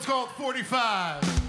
one's called 45.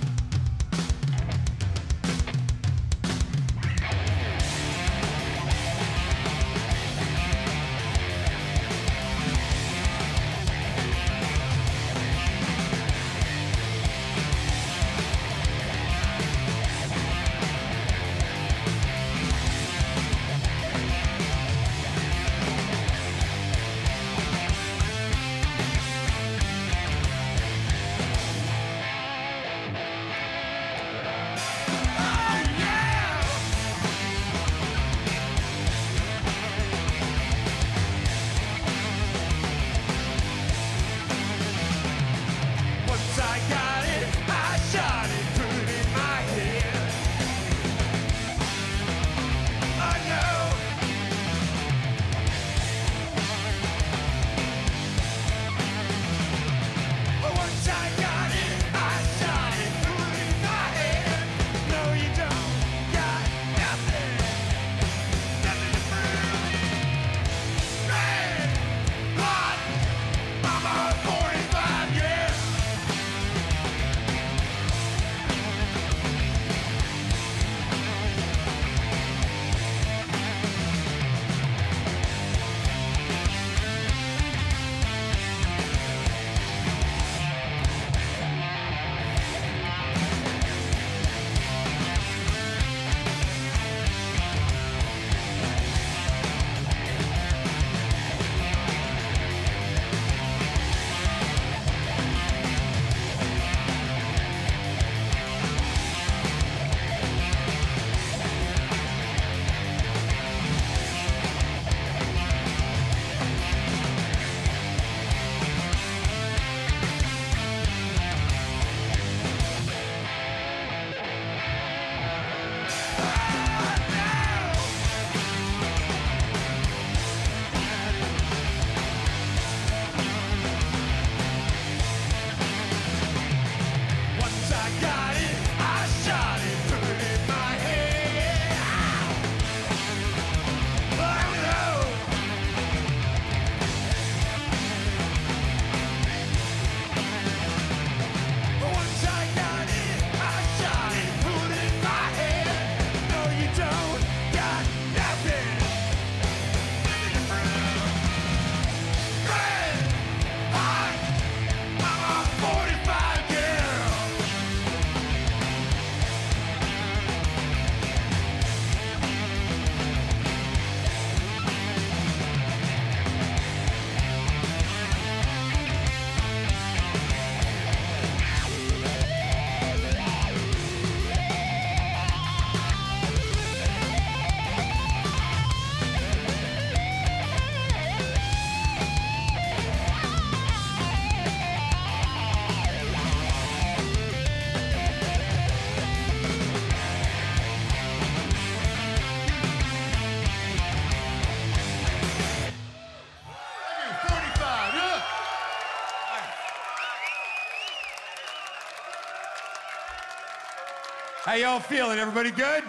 How y'all feeling? Everybody good?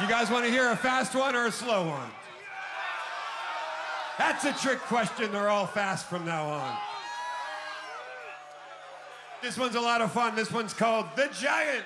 You guys want to hear a fast one or a slow one? That's a trick question. They're all fast from now on. This one's a lot of fun. This one's called The Giant.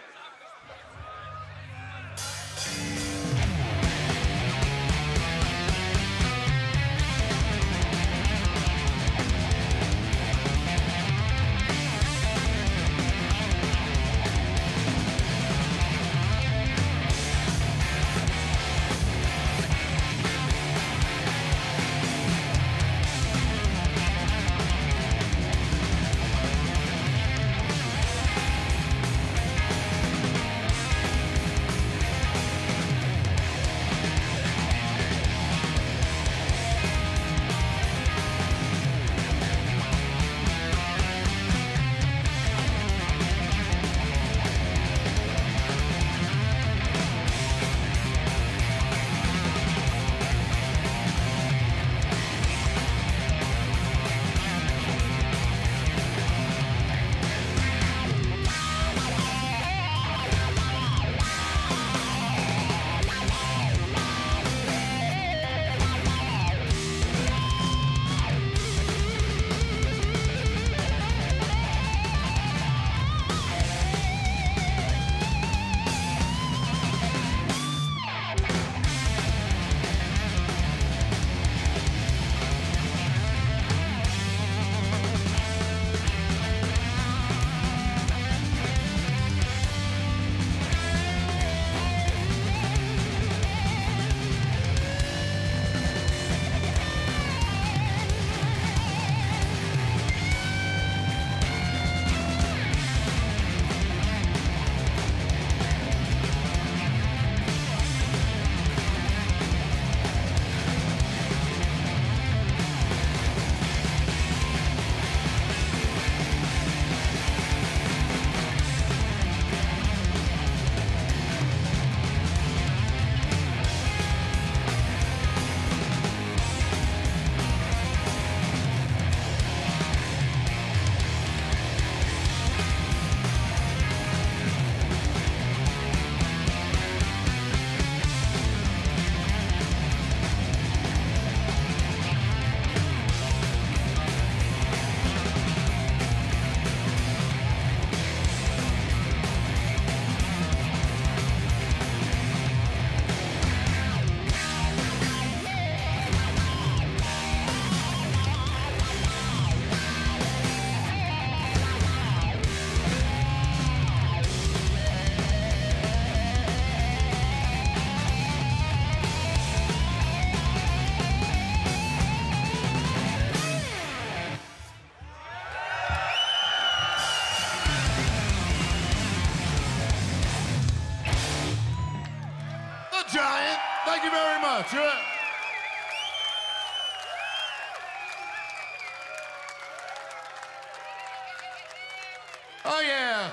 Oh, yeah.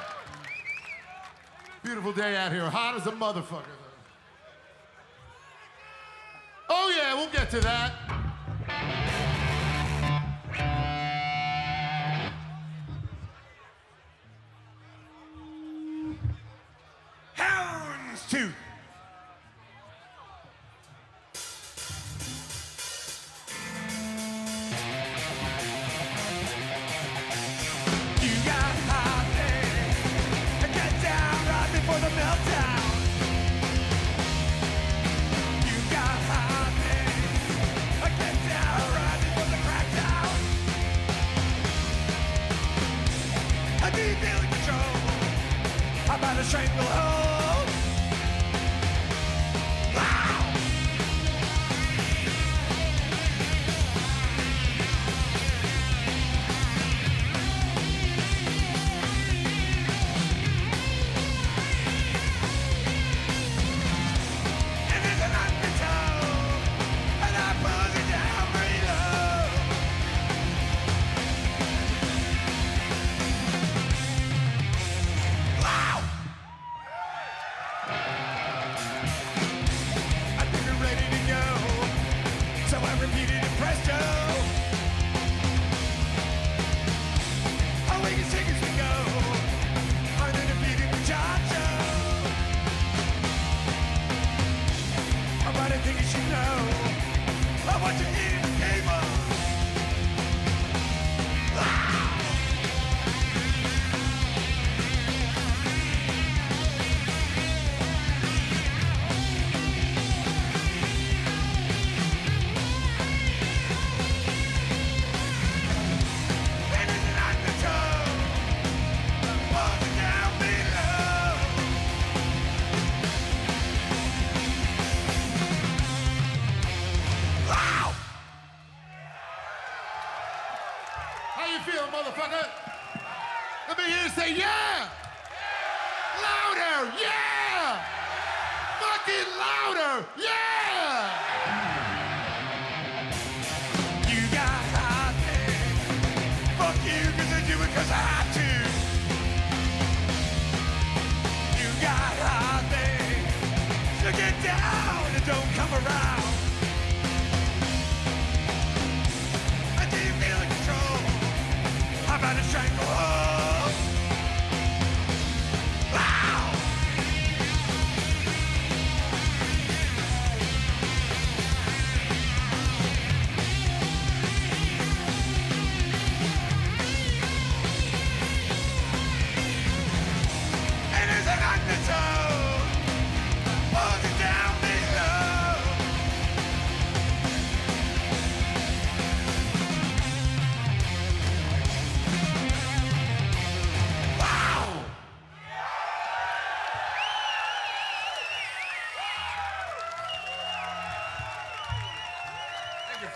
Beautiful day out here. Hot as a motherfucker. Though. Oh, yeah, we'll get to that.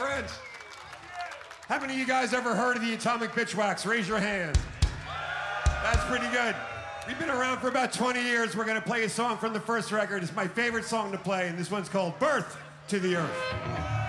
friends. How many of you guys ever heard of the Atomic Bitchwax? Raise your hand. That's pretty good. You've been around for about 20 years. We're going to play a song from the first record. It's my favorite song to play, and this one's called Birth to the Earth.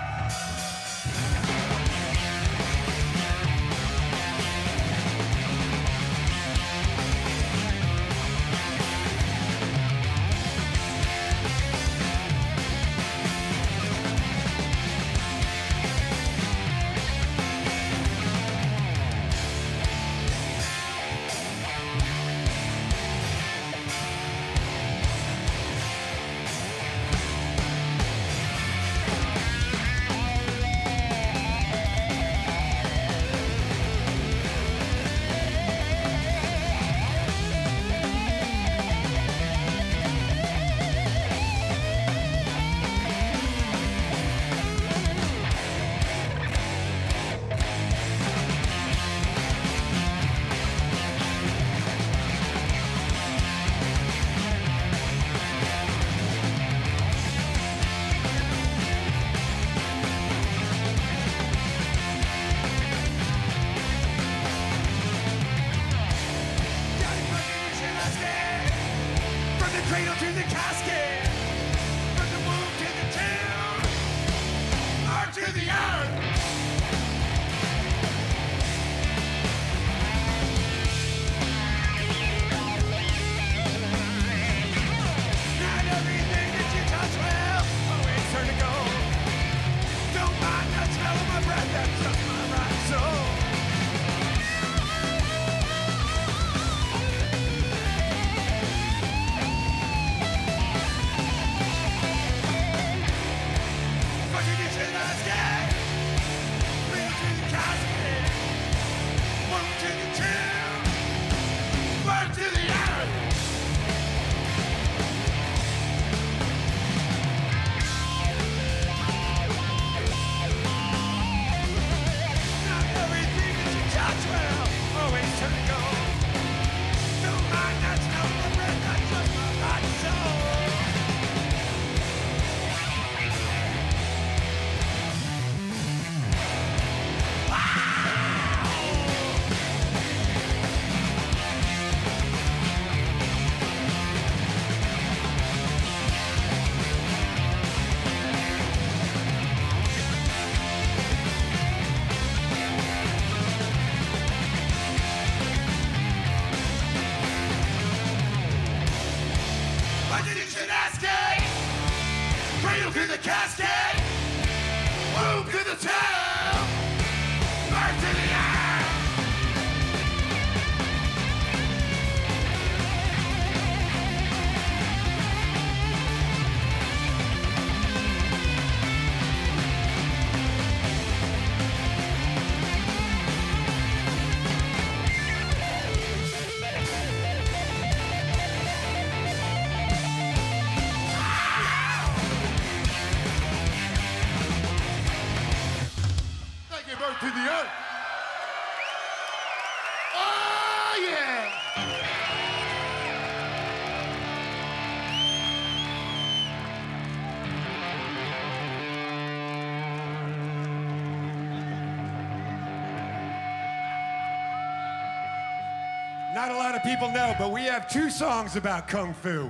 Not a lot of people know, but we have two songs about Kung Fu.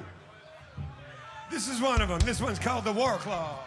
This is one of them. This one's called The War Claw.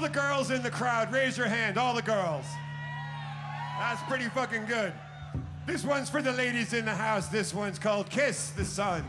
The girls in the crowd, raise your hand. All the girls. That's pretty fucking good. This one's for the ladies in the house. This one's called Kiss the Sun.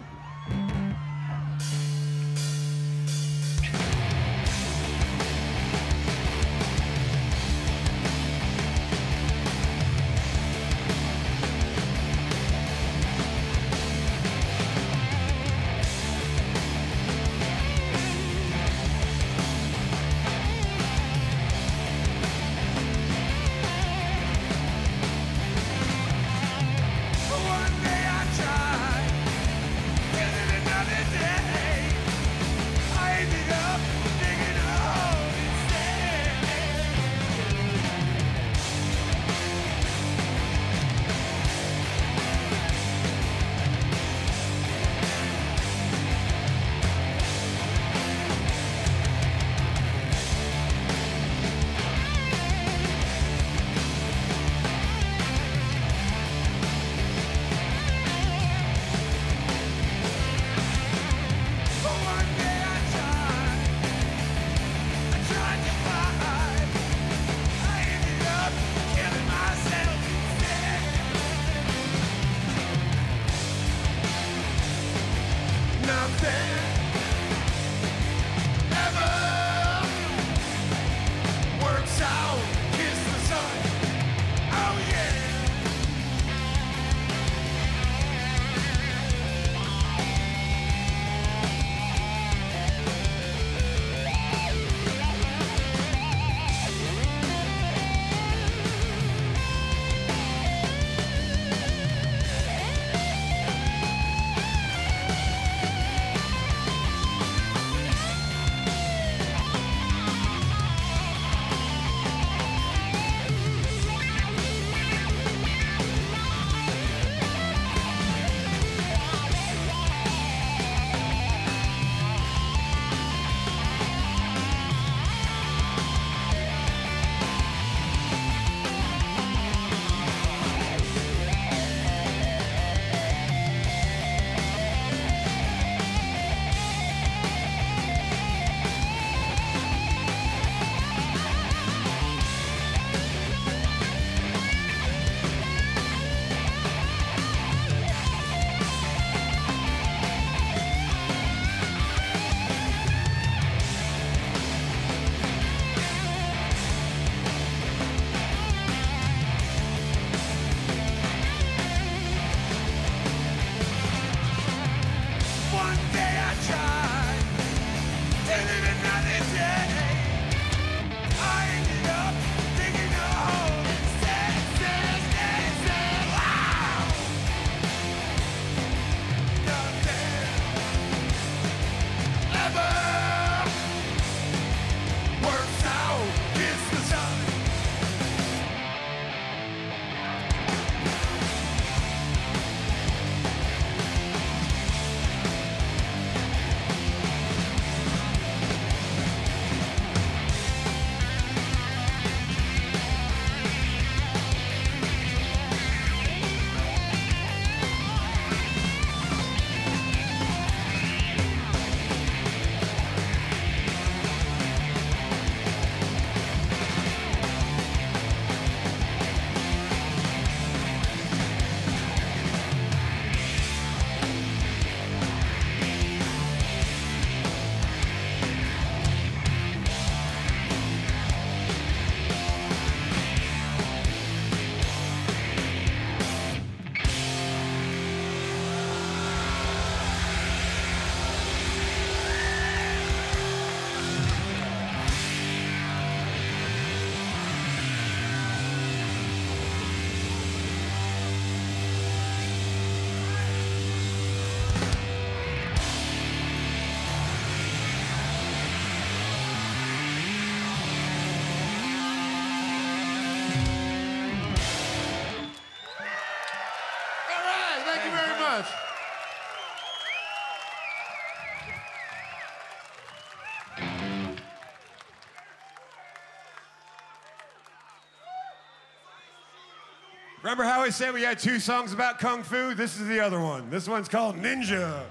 Remember how I said we had two songs about kung fu? This is the other one. This one's called Ninja.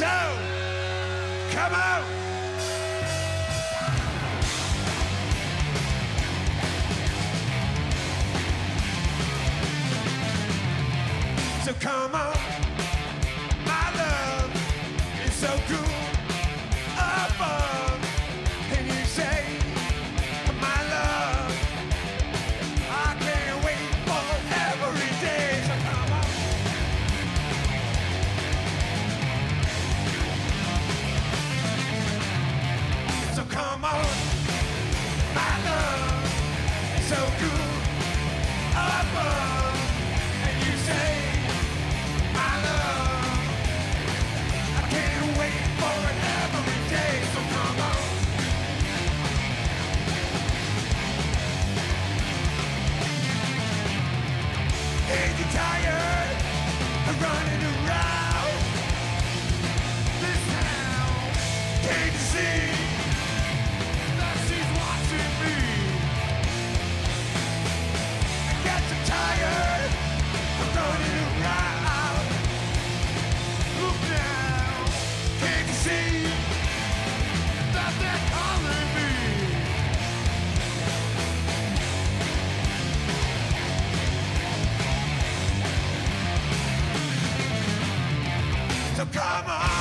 So, come out. So come on, Come. on,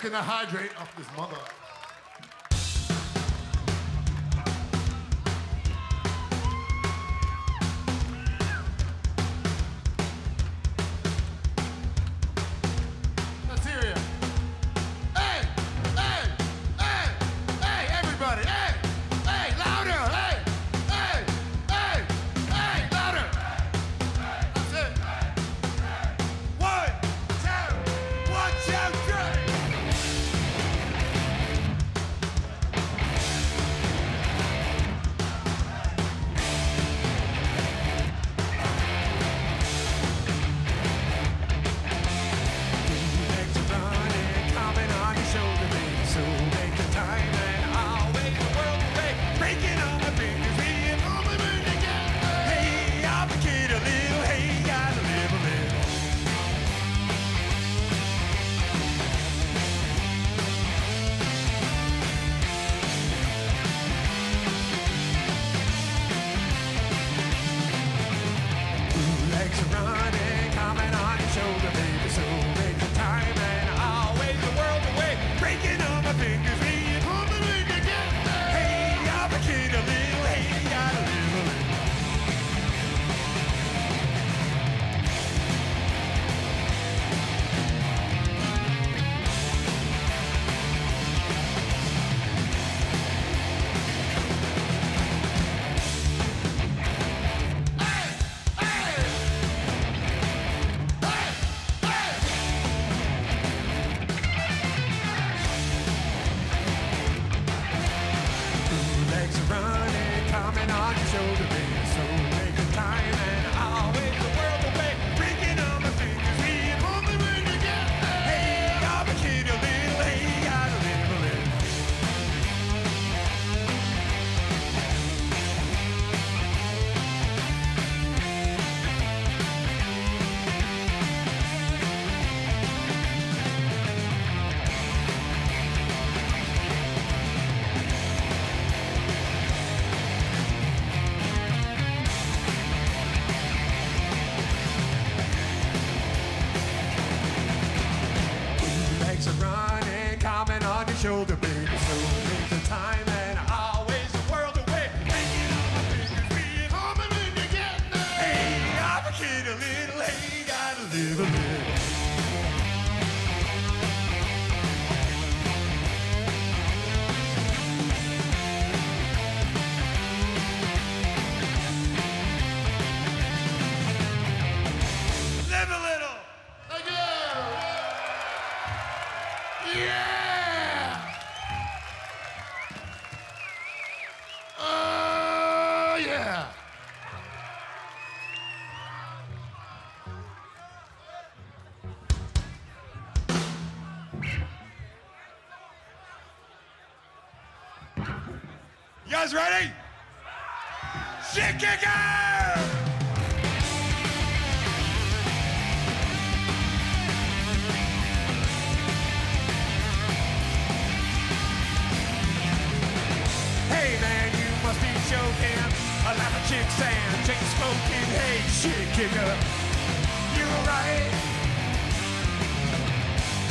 back in the hydrate. show to be. kick! Hey man, you must be joking. A lot of chicks and chain smoking. Hey, shit kicker, you alright?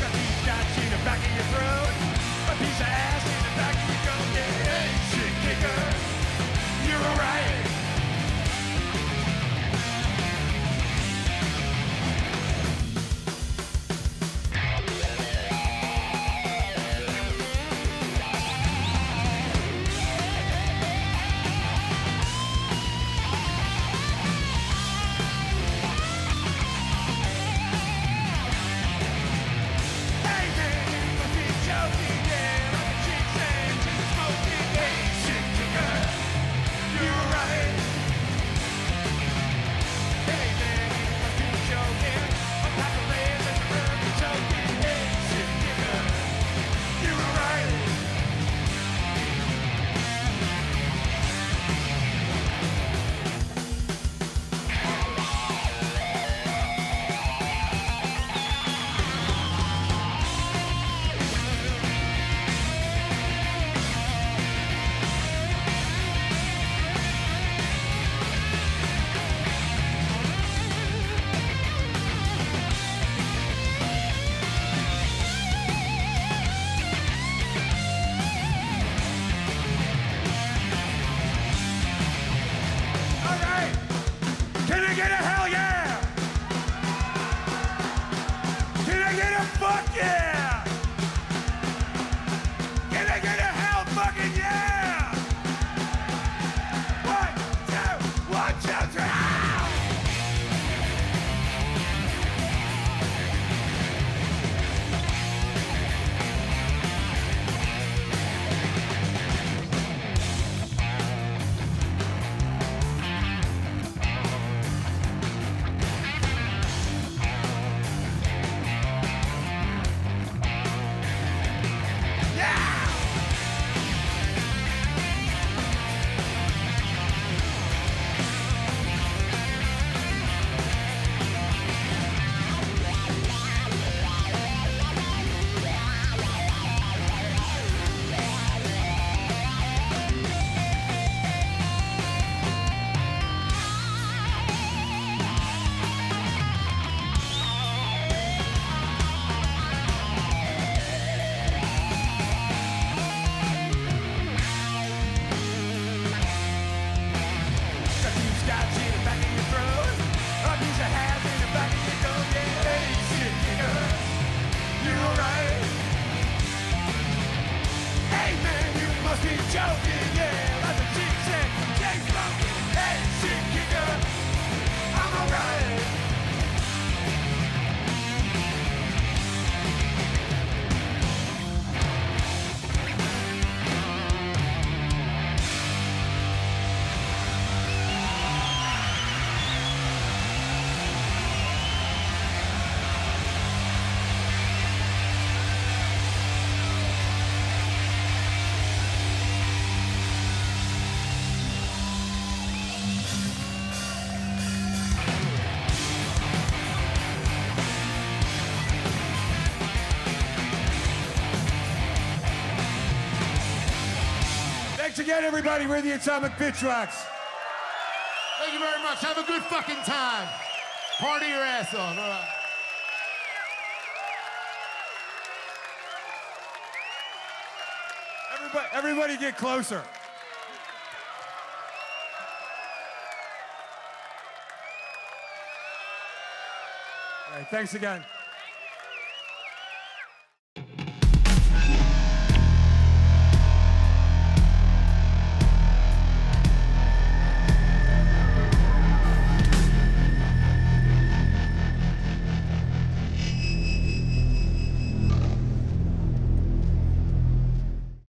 Got these dots in the back of your throat. A piece of ass in the back of your gun. Hey, shit kicker, you alright? Thanks again, everybody. We're the Atomic Bitchwax. Thank you very much. Have a good fucking time. Party your ass off. All right. Everybody, everybody get closer. All right, thanks again.